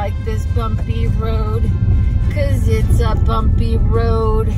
like this bumpy road. Cause it's a bumpy road